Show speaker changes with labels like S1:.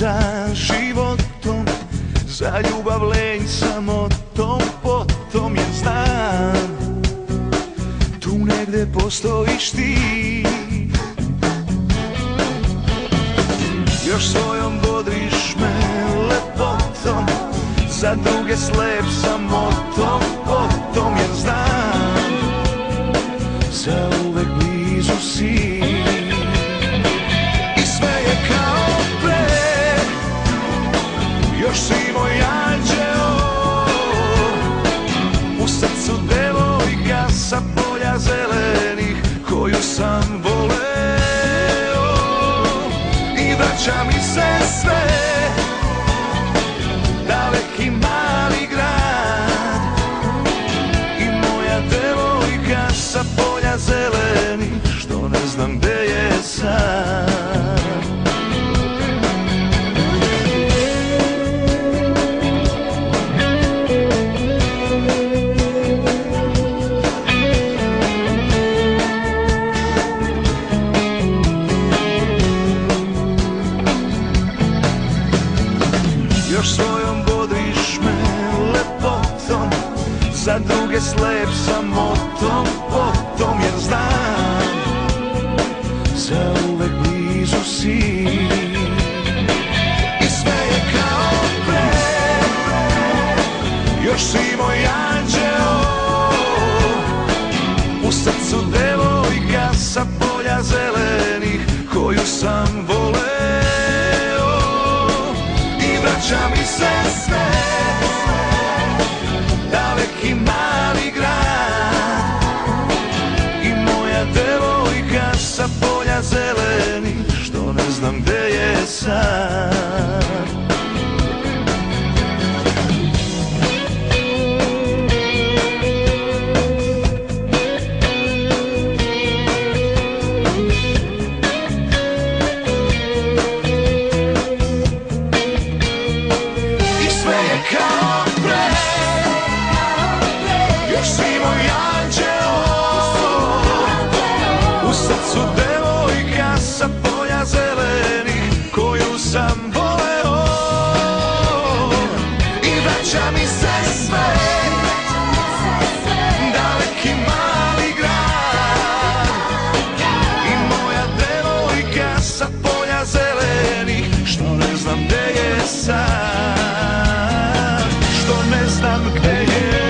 S1: Za životom Za ljubav lenj samo tom potom Jer znam. Tu negde postojiš ti. Još svojom bodriš me lepotom Za druge slep samo tom já me. Za druge slep samo tom potom Jer znam Za uvek blizu si. I sve je kao pre Još si moj anđeo. U srcu devojka sa polja zelenih Koju sam voleo gde je sad Hey, yeah.